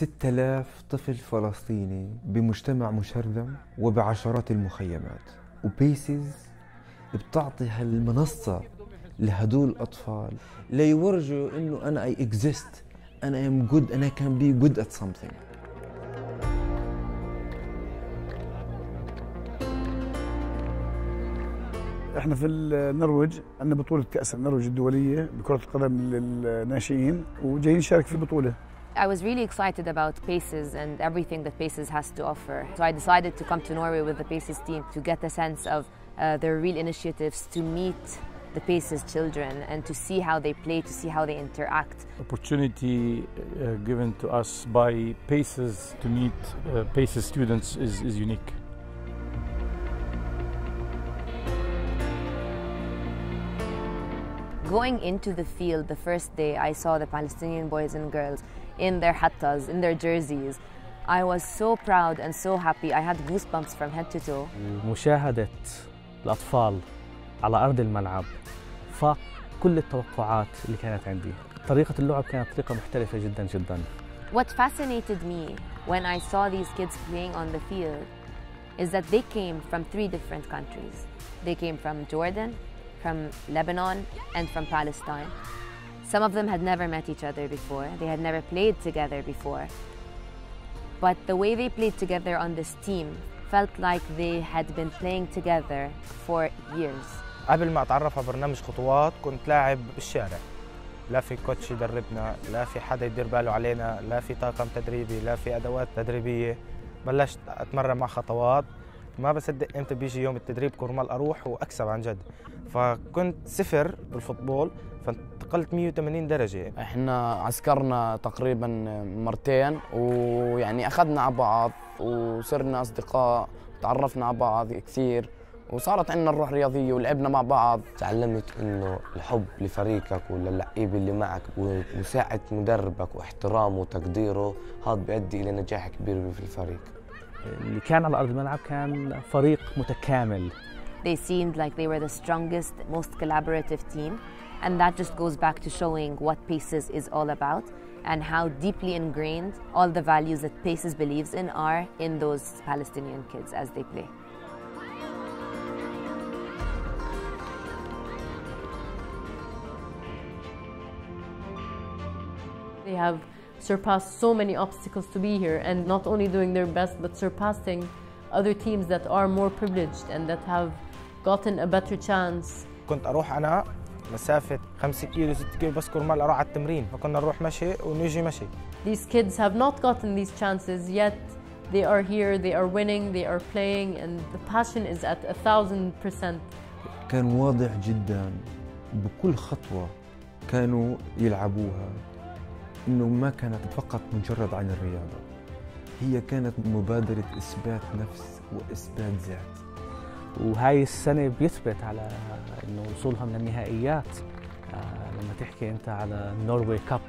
6000 طفل فلسطيني بمجتمع مشرذم وبعشرات المخيمات. وبيسز بتعطي هالمنصة لهدول الأطفال ليورجوا إنه أنا I exist أنا am good أنا can be good at something. إحنا في النرويج عندنا بطولة كأس النرويج الدولية بكرة القدم للناشئين وجايين نشارك في البطولة. I was really excited about Paces and everything that Paces has to offer. So I decided to come to Norway with the Paces team to get a sense of uh, their real initiatives, to meet the Paces children and to see how they play, to see how they interact. Opportunity uh, given to us by Paces to meet uh, Paces students is, is unique. Going into the field the first day, I saw the Palestinian boys and girls in their hattas, in their jerseys. I was so proud and so happy. I had goosebumps from head to toe. مشاهدة الأطفال على أرض الملعب فاق كل التوقعات اللي كانت عندي طريقة اللعب كانت طريقة محترفة جدا جدا What fascinated me when I saw these kids playing on the field is that they came from three different countries. They came from Jordan, from Lebanon, and from Palestine. Some of them had never met each other before, they had never played together before. But the way they played together on this team felt like they had been playing together for years. قبل ما اتعرف على برنامج خطوات كنت لاعب بالشارع لا في كوتش يدربنا لا في حدا يدير باله علينا لا في طاقم تدريبي لا في ادوات تدريبيه بلشت اتمرن مع خطوات ما بصدق إمتى بيجي يوم التدريب كرمال أروح وأكسب عن جد. فكنت صفر بالفوتبول فانتقلت 180 درجة. إحنا عسكرنا تقريبا مرتين ويعني أخذنا على بعض وصرنا أصدقاء تعرفنا على بعض كثير وصارت عندنا الروح الرياضية ولعبنا مع بعض. تعلمت إنه الحب لفريقك وللعيب اللي معك ومساعده مدربك واحترامه وتقديره هذا بيؤدي إلى نجاح كبير في الفريق. اللي كان على أرض الملعب كان فريق متكامل They seemed like they were the strongest, most collaborative team. And that just goes back to showing what Paces is all about and how deeply ingrained all the values that Paces believes in are in those Palestinian kids as they play. They have surpassed so many obstacles to be here and not only doing their best but surpassing other teams that are more privileged and that have gotten a better chance. كنت اروح انا مسافه 5 كيلو 6 كيلو بس كرمال اروح على التمرين فكنا نروح مشي ونيجي مشي These kids have not gotten these chances yet. They are here, they are winning, they are playing, and the passion is at a thousand percent. كان واضح جدا بكل خطوة كانوا يلعبوها إنه ما كانت فقط مجرد عن الرياضة هي كانت مبادرة إثبات نفس وإثبات ذات. وهاي السنة بيثبت على إنه وصولهم للنهائيات آه لما تحكي أنت على نوروي كاب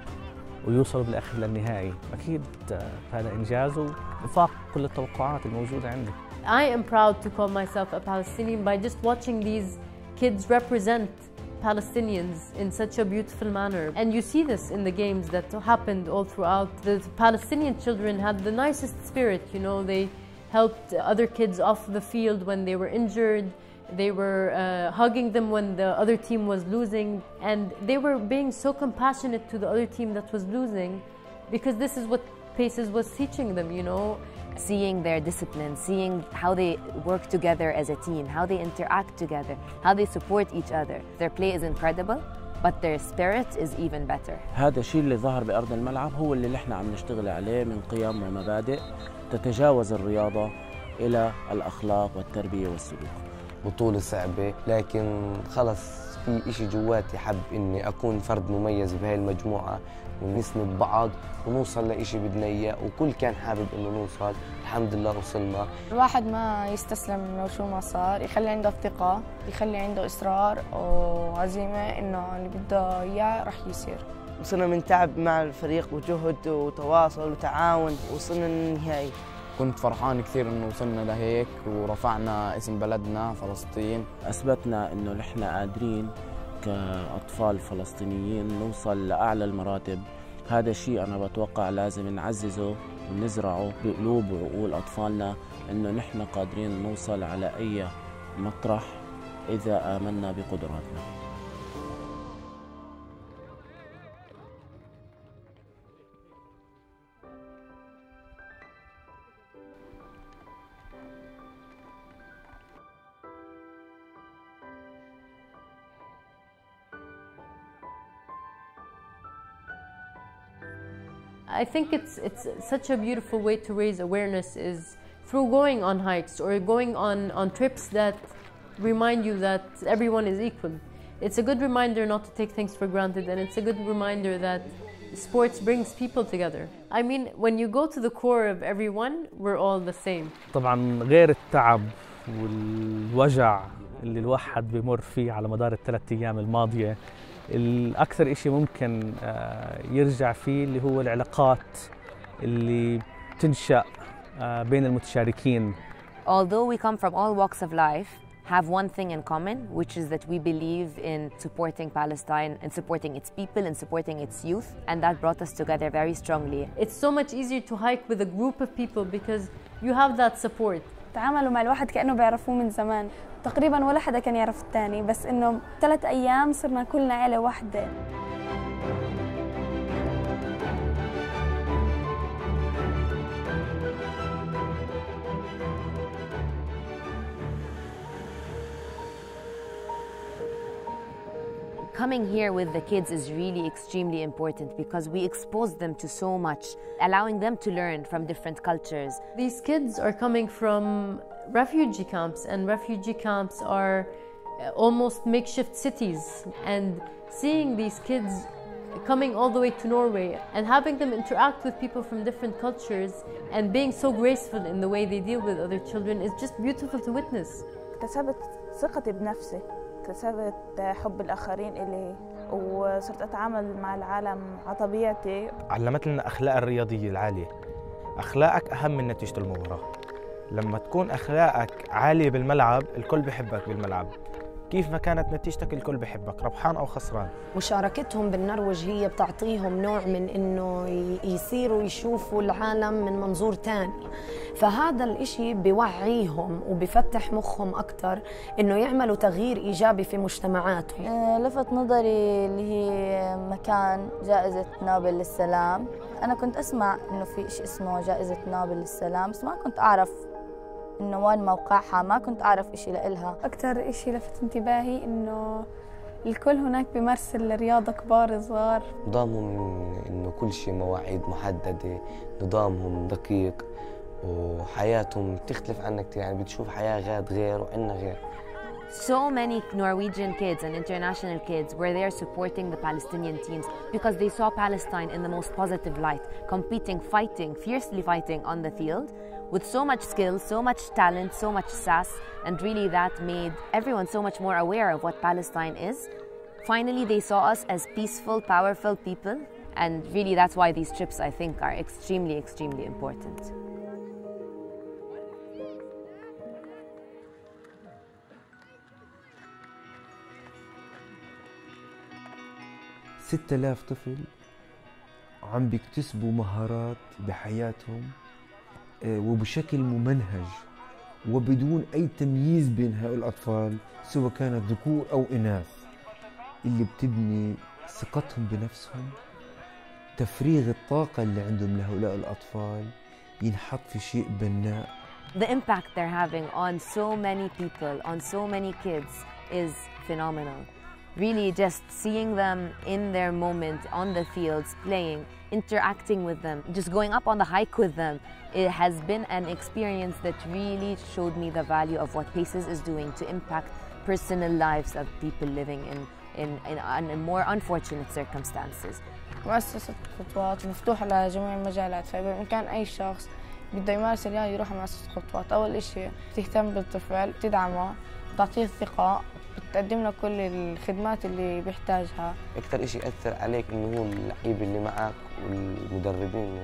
ويوصلوا بالاخير للنهائي أكيد آه هذا إنجاز وفاق كل التوقعات الموجودة عندي. I am proud to call myself a Palestinian by just watching these kids represent Palestinians in such a beautiful manner. And you see this in the games that happened all throughout. The Palestinian children had the nicest spirit, you know, they helped other kids off the field when they were injured. They were uh, hugging them when the other team was losing. And they were being so compassionate to the other team that was losing because this is what Paces was teaching them, you know. Seeing their discipline, seeing how they work together as a team, how they interact together, how they support each other. Their play is incredible, but their spirit is even better. هذا الشيء اللي ظهر بأرض الملعب هو اللي نحن عم نشتغل عليه من قيم ومبادئ تتجاوز الرياضة إلى الأخلاق والتربية والسلوك بطولة صعبة لكن خلص في إشي جواتي حب إني أكون فرد مميز بهاي المجموعة ونسند بعض ونوصل لإشي بدنا إياه. وكل كان حابب إنه نوصل الحمد لله وصلنا. الواحد ما يستسلم لو شو ما صار يخلي عنده ثقة يخلي عنده إصرار وعزيمة إنه اللي بده إياه رح يصير. وصلنا من تعب مع الفريق وجهد وتواصل وتعاون وصلنا للنهائي كنت فرحان كثير إنه وصلنا لهيك ورفعنا اسم بلدنا فلسطين. أثبتنا إنه نحن قادرين كأطفال فلسطينيين نوصل لأعلى المراتب. هذا الشيء أنا بتوقع لازم نعززه ونزرعه بقلوب وعقول أطفالنا إنه نحن قادرين نوصل على أي مطرح إذا آمنا بقدراتنا. I think it's it's such a beautiful way to raise awareness is through going on hikes or going on, on trips that remind you that everyone is equal. It's a good reminder not to take things for granted and it's a good reminder that sports brings people together. I mean, when you go to the core of everyone, we're all the same. طبعا غير التعب والوجع اللي الواحد بمر فيه على مدار الثلاث ايام الماضيه الاكثر شيء ممكن آه، يرجع فيه اللي هو العلاقات اللي تنشا آه، بين المتشاركين Although we come from all walks of life, have one thing in common, which is that we believe in supporting Palestine and supporting its people and supporting its youth, and that brought us together very strongly. It's so much easier to hike with a group of people because you have that support. تعاملوا مع الواحد كأنه بيعرفوه من زمان. تقريبا ولا حدا كان يعرف الثاني بس إنه ثلاث أيام صرنا كلنا عيلة واحدة. Coming here with the kids is really extremely important because we expose them to so much, allowing them to learn from different cultures. These kids are coming from refugee camps, and refugee camps are uh, almost makeshift cities. And seeing these kids coming all the way to Norway and having them interact with people from different cultures and being so graceful in the way they deal with other children is just beautiful to witness. اكتسبت ثقتي بنفسي اكتسبت حب الآخرين إلي وصرت أتعامل مع العالم على طبيعتي. علمتنا الأخلاق الرياضية العالية. أخلاقك أهم من نتيجة المباراة. لما تكون أخلاقك عالية بالملعب الكل بحبك بالملعب. كيف ما كانت نتيجتك الكل بحبك ربحان أو خسران؟ مشاركتهم بالنرويج هي بتعطيهم نوع من إنه يصيروا يشوفوا العالم من منظور ثاني فهذا الإشي بوعيهم وبفتح مخهم أكثر إنه يعملوا تغيير إيجابي في مجتمعاتهم. آه، لفت نظري اللي هي مكان جائزة نوبل للسلام. أنا كنت أسمع إنه في شيء اسمه جائزة نوبل للسلام بس ما كنت أعرف إنه وين موقعها؟ ما كنت أعرف إشي لإلها. أكثر إشي لفت انتباهي إنه الكل هناك بيمارس الرياضة كبار صغار. نظامهم إنه كل شيء مواعيد محددة نظامهم دقيق وحياتهم تختلف عنا كثير يعني بتشوف حياة غاد غير وعنا غير. So many Norwegian kids and international kids were there supporting the Palestinian teams because they saw Palestine in the most positive light, competing, fighting, fiercely fighting on the field with so much skill, so much talent, so much sass, and really that made everyone so much more aware of what Palestine is. Finally, they saw us as peaceful, powerful people, and really that's why these trips, I think, are extremely, extremely important. ستة آلاف طفل عم بيكتسبوا مهارات بحياتهم آه، وبشكل ممنهج وبدون أي تمييز بين هؤلاء الأطفال سواء كانت ذكور أو إناث اللي بتبني ثقتهم بنفسهم تفريغ الطاقة اللي عندهم لهؤلاء الأطفال ينحط في شيء بناء The impact they're having on so many people, on so many kids, is phenomenal. Really, just seeing them in their moment on the fields, playing, interacting with them, just going up on the hike with them, it has been an experience that really showed me the value of what PACES is doing to impact personal lives of people living in, in, in, in more unfortunate circumstances. مؤسسة خطوات مفتوحة لجميع المجالات فبإمكان أي شخص بده يمارس الرياضة يروح مؤسسة خطوات أول إشي تهتم بالطفل تدعمه تعطيه الثقة بتقدم له كل الخدمات اللي بيحتاجها أكثر شيء اثر عليك انه هو اللعيبه اللي معك والمدربين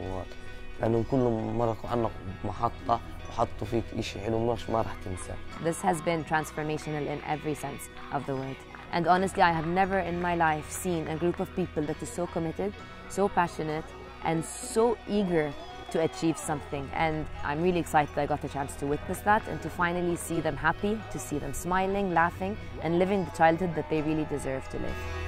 لانهم كلهم مرقوا عنك بمحطه وحطوا فيك شيء حلو مش ما راح تنساه This has been transformational in every sense of the word. And honestly, I have never in my life seen a group of people that is so committed, so passionate, and so eager to achieve something. And I'm really excited that I got the chance to witness that and to finally see them happy, to see them smiling, laughing, and living the childhood that they really deserve to live.